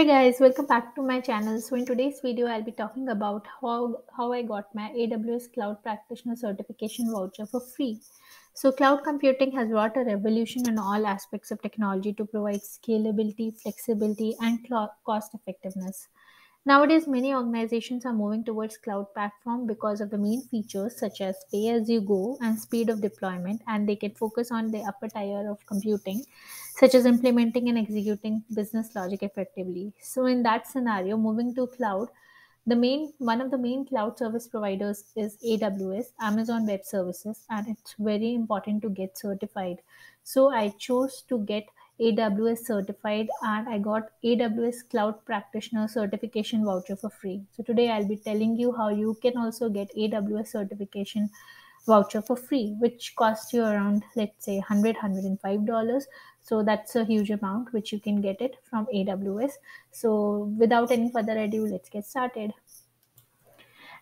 Hi guys, welcome back to my channel. So in today's video, I'll be talking about how, how I got my AWS Cloud Practitioner Certification voucher for free. So cloud computing has brought a revolution in all aspects of technology to provide scalability, flexibility, and cost effectiveness. Nowadays, many organizations are moving towards cloud platform because of the main features such as pay as you go and speed of deployment, and they can focus on the upper tier of computing, such as implementing and executing business logic effectively. So, in that scenario, moving to cloud, the main one of the main cloud service providers is AWS, Amazon Web Services, and it's very important to get certified. So, I chose to get AWS certified and I got AWS Cloud Practitioner certification voucher for free. So today I'll be telling you how you can also get AWS certification voucher for free, which costs you around let's say 100 $105. So that's a huge amount which you can get it from AWS. So without any further ado, let's get started.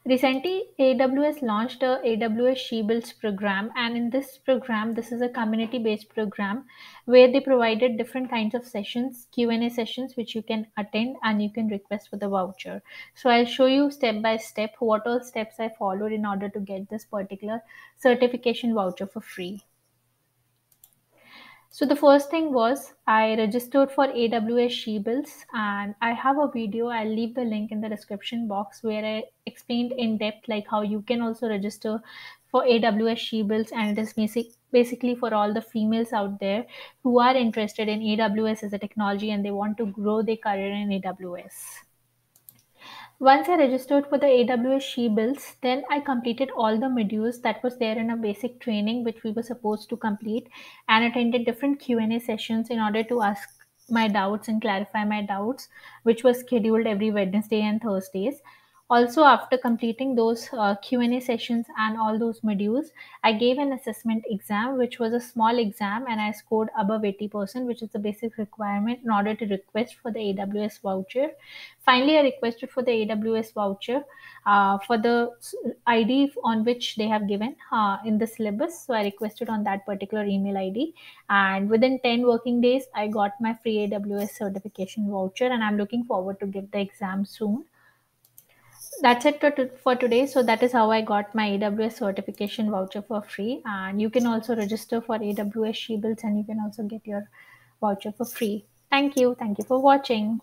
Recently, AWS launched a AWS She Builds program, and in this program, this is a community-based program where they provided different kinds of sessions, Q&A sessions, which you can attend and you can request for the voucher. So I'll show you step by step what all steps I followed in order to get this particular certification voucher for free. So the first thing was I registered for AWS She Builds and I have a video. I'll leave the link in the description box where I explained in depth like how you can also register for AWS She Builds and it is basic basically for all the females out there who are interested in AWS as a technology and they want to grow their career in AWS. Once I registered for the AWS She Builds, then I completed all the modules that was there in a basic training which we were supposed to complete and attended different Q&A sessions in order to ask my doubts and clarify my doubts which was scheduled every Wednesday and Thursdays also after completing those uh, q&a sessions and all those modules i gave an assessment exam which was a small exam and i scored above 80% which is the basic requirement in order to request for the aws voucher. Finally i requested for the aws voucher uh, for the id on which they have given uh, in the syllabus. So i requested on that particular email id and within 10 working days i got my free aws certification voucher and i'm looking forward to give the exam soon that's it for today. So that is how i got my aws certification voucher for free. And you can also register for aws she builds and you can also get your voucher for free. Thank you. Thank you for watching